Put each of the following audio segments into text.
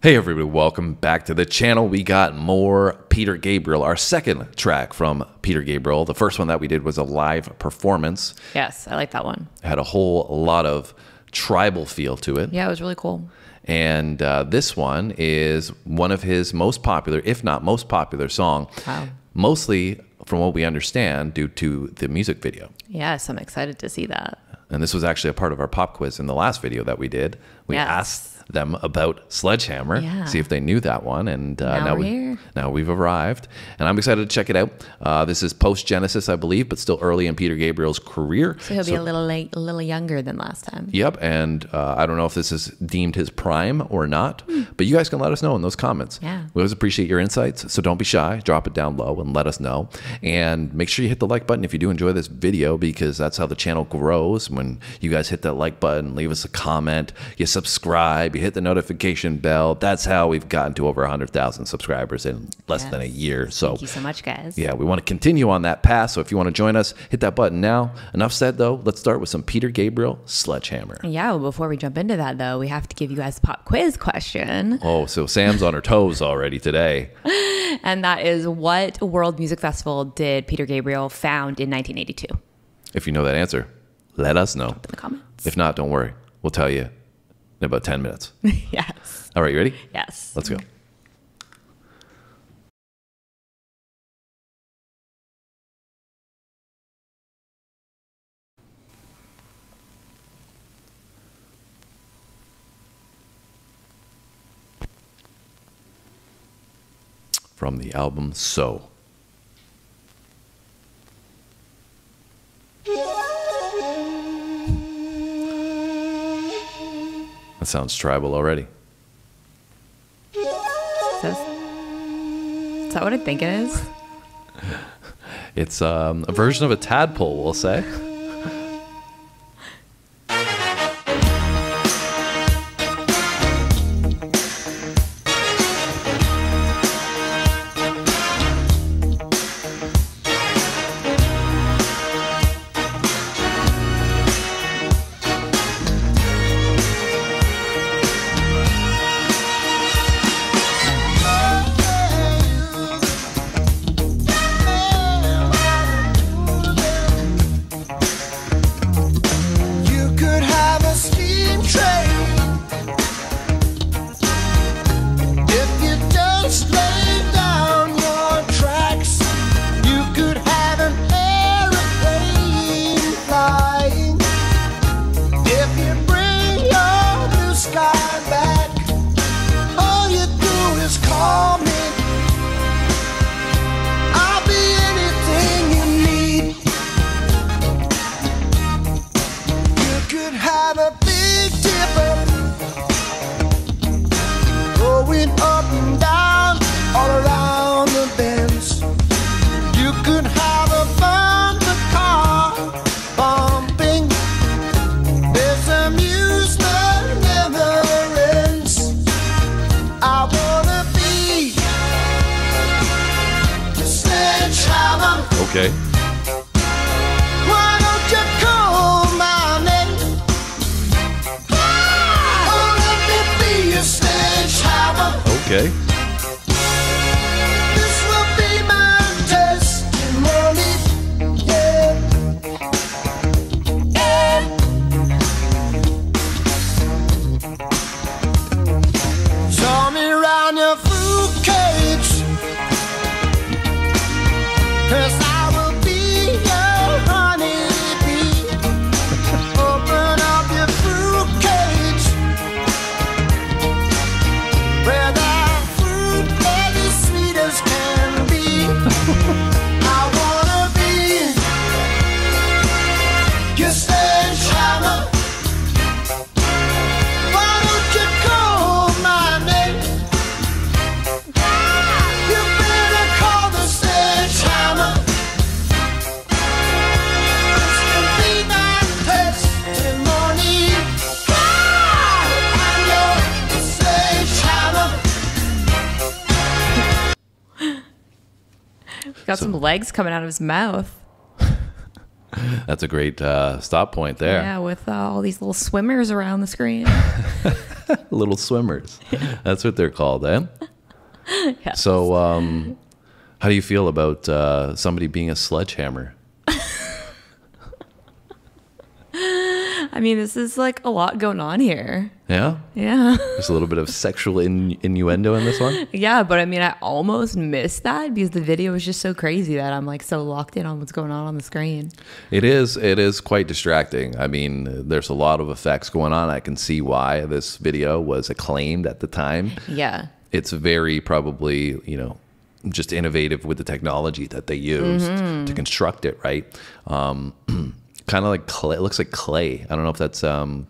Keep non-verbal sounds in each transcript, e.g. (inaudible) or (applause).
Hey everybody, welcome back to the channel. We got more Peter Gabriel, our second track from Peter Gabriel. The first one that we did was a live performance. Yes, I like that one. It had a whole lot of tribal feel to it. Yeah, it was really cool. And uh, this one is one of his most popular, if not most popular song. Wow. Mostly, from what we understand, due to the music video. Yes, I'm excited to see that. And this was actually a part of our pop quiz in the last video that we did. We Yes. asked them about Sledgehammer, Yeah. see if they knew that one, and uh, Now we, we're here. now we've arrived, and I'm excited to check it out. Uh, this is post Genesis, I believe, but still early in Peter Gabriel's career. So he'll be a little late, a little younger than last time. Yep, and uh, I don't know if this is deemed his prime or not, but you guys can let us know in those comments. Yeah. We always appreciate your insights, so don't be shy. Drop it down low and let us know. And make sure you hit the like button if you do enjoy this video because that's how the channel grows. When you guys hit that like button, leave us a comment, you subscribe, you hit the notification bell. That's how we've gotten to over 100,000 subscribers in less than a year. So Thank you so much, guys. yeah, we want to continue on that path. So if you want to join us, hit that button now. Enough said, though. Let's start with some Peter Gabriel Sledgehammer. Yeah, well, before we jump into that, though, we have to give you guys a pop quiz question. Oh, so Sam's on her toes already today. (laughs) And that is what World Music Festival did Peter Gabriel found in 1982? If you know that answer, let us know. in the comments. If not, don't worry. We'll tell you in about 10 minutes. (laughs) yes. All right, you ready? Yes. Let's go. From the album So. That sounds tribal already. Is that, is that what I think it is? (laughs) It's um, a version of a tadpole, we'll say. Okay. Got some legs coming out of his mouth. (laughs) That's a great uh, stop point there. Yeah, with uh, all these little swimmers around the screen. (laughs) Little swimmers. (laughs) That's what they're called, eh? Yes. So, um, how do you feel about uh, somebody being a sledgehammer? I mean, this is like a lot going on here. Yeah, Yeah. (laughs) there's a little bit of sexual in- innuendo in this one. Yeah, but I mean, I almost missed that because the video was just so crazy that I'm like so locked in on what's going on on the screen. It is. It is quite distracting. I mean, there's a lot of effects going on. I can see why this video was acclaimed at the time. Yeah. It's very probably you know just innovative with the technology that they used to construct it. Right. Um, (clears throat) kind of like clay. It looks like clay. I don't know if that's. Um,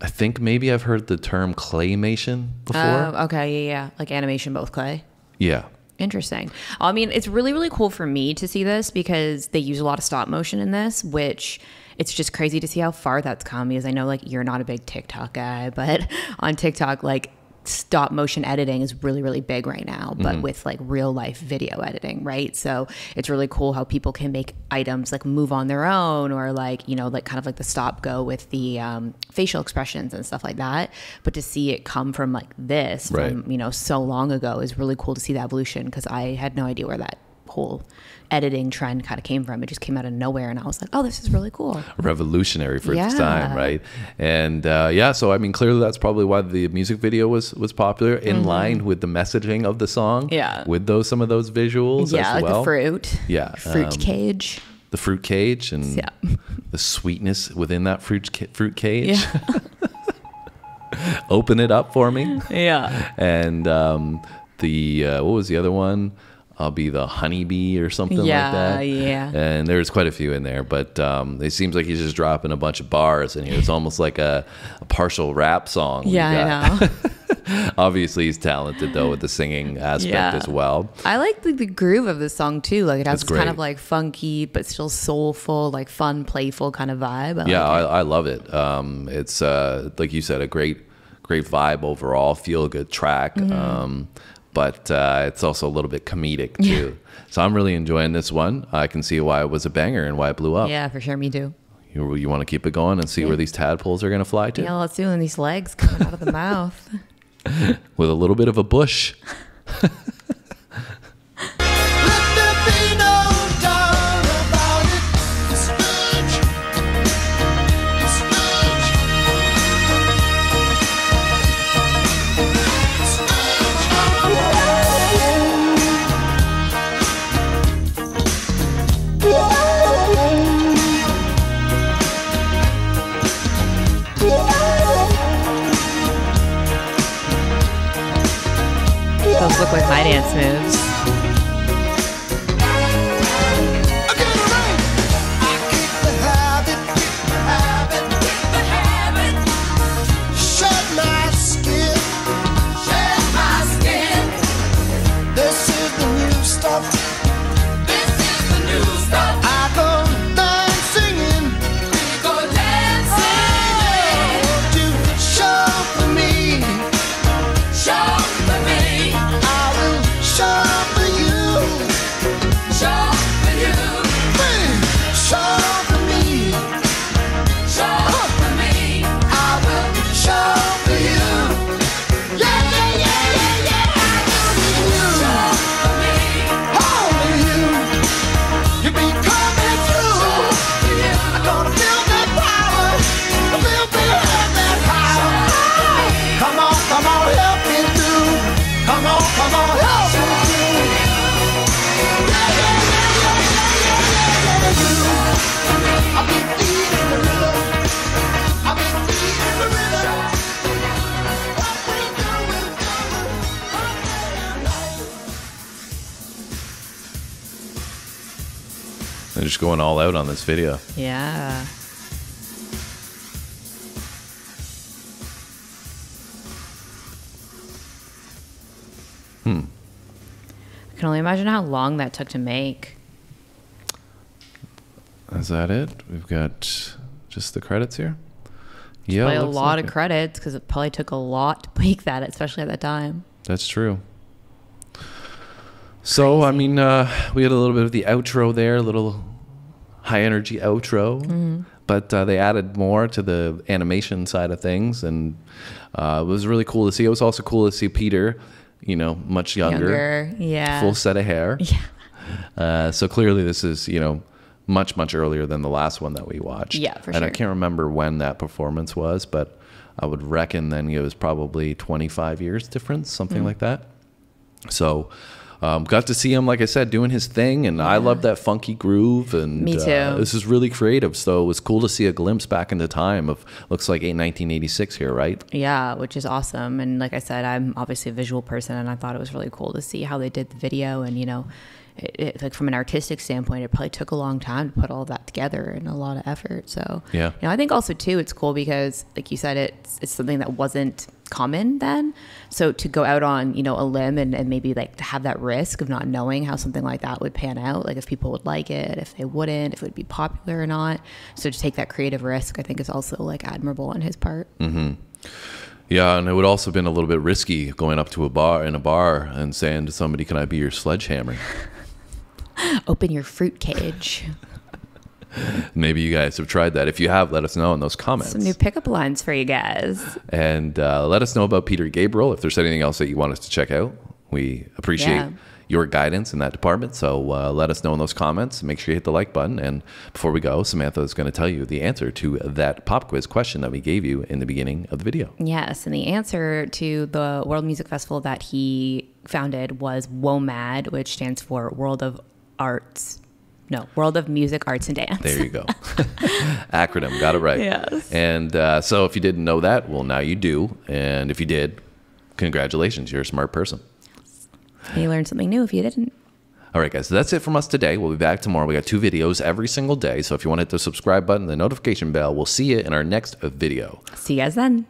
I think maybe I've heard the term claymation before. Oh, okay. Yeah, yeah. Like animation, both clay. yeah. Interesting. I mean, it's really, really cool for me to see this because they use a lot of stop motion in this, which it's just crazy to see how far that's come because I know like you're not a big TikTok guy, but (laughs) on TikTok, like stop motion editing is really, really big right now, but with like real life video editing, right? So it's really cool how people can make items like move on their own or like, you know, like kind of like the stop go with the um, facial expressions and stuff like that. But to see it come from like this, Right. from you know so long ago is really cool to see the evolution because I had no idea where that whole editing trend kind of came from. It just came out of nowhere, and I was like, "Oh, this is really cool." revolutionary for its time, right? And uh, yeah, so I mean, clearly that's probably why the music video was was popular, in line with the messaging of the song. Yeah. with those some of those visuals yeah, as like well. the fruit. Yeah, fruit um, cage. the fruit cage, and Yeah. (laughs) the sweetness within that fruit ca- fruit cage. Yeah, (laughs) Open it up for me. yeah, and um, the uh, what was the other one? I'll be the honeybee or something Yeah, like that. yeah. And there's quite a few in there, but um, it seems like he's just dropping a bunch of bars in here. It's almost like a, a partial rap song. yeah. I know. (laughs) Obviously, he's talented though with the singing aspect Yeah. as well. I like the, the groove of the song too. Like it has this kind of like funky but still soulful, like fun, playful kind of vibe. I Yeah, like I, I love it. Um, it's uh, like you said, a great, great vibe overall. Feel good track, Mm-hmm. um, but uh, it's also a little bit comedic too. So I'm really enjoying this one. I can see why it was a banger and why it blew up. yeah, for sure. Me too. You, you want to keep it going and see where these tadpoles are going to fly to Yeah, let's do. And these legs coming out of the (laughs) mouth. with a little bit of a bush. (laughs) look like my dance moves. They're just going all out on this video. Yeah. Hmm. I can only imagine how long that took to make. Is that it? We've got just the credits here. Yeah, a lot like of it. credits because it probably took a lot to make that, especially at that time. That's true. So, I mean, uh, we had a little bit of the outro there, a little high energy outro. But uh, they added more to the animation side of things, and uh, it was really cool to see. It was also cool to see Peter, you know, much younger, Younger, yeah. full set of hair. Yeah. (laughs) Uh, so clearly, this is you know much much earlier than the last one that we watched. Yeah, for and I can't remember when that performance was, but I would reckon then it was probably 25 years difference, something Mm. like that. So. Um, got to see him, like I said, doing his thing, and I love that funky groove. And Me uh, too. this is really creative, so it was cool to see a glimpse back into time of looks like 1986 here, right? Yeah, which is awesome. And like I said, I'm obviously a visual person, and I thought it was really cool to see how they did the video. And you know, it, it, like from an artistic standpoint, it probably took a long time to put all that together and a lot of effort. So Yeah. you know, I think also too, it's cool because like you said, it's it's something that wasn't common then. So to go out on you know a limb and, and maybe like to have that risk of not knowing how something like that would pan out, like if people would like it, if they wouldn't, if it would be popular or not. So to take that creative risk, I think is also like admirable on his part. Mm-hmm. Yeah, and it would also have been a little bit risky going up to a bar in a bar and saying to somebody, "Can I be your sledgehammer?" (laughs) Open your fruit cage. (laughs) Maybe you guys have tried that. If you have, let us know in those comments. Some new pickup lines for you guys. and uh, let us know about Peter Gabriel. If there's anything else that you want us to check out, we appreciate Yeah. your guidance in that department. So uh, let us know in those comments. Make sure you hit the like button. And before we go, Samantha is going to tell you the answer to that pop quiz question that we gave you in the beginning of the video. Yes, and the answer to the World Music Festival that he founded was WOMAD, which stands for World of Arts. No, World of Music, Arts, and Dance. There you go. (laughs) (laughs) Acronym, got it right. Yes. And uh, so if you didn't know that, well, now you do. And if you did, congratulations, you're a smart person. You learned something new if you didn't. All right, guys, so that's it from us today. We'll be back tomorrow. We got two videos every single day. So if you want to hit the subscribe button, the notification bell, we'll see you in our next video. See you guys then.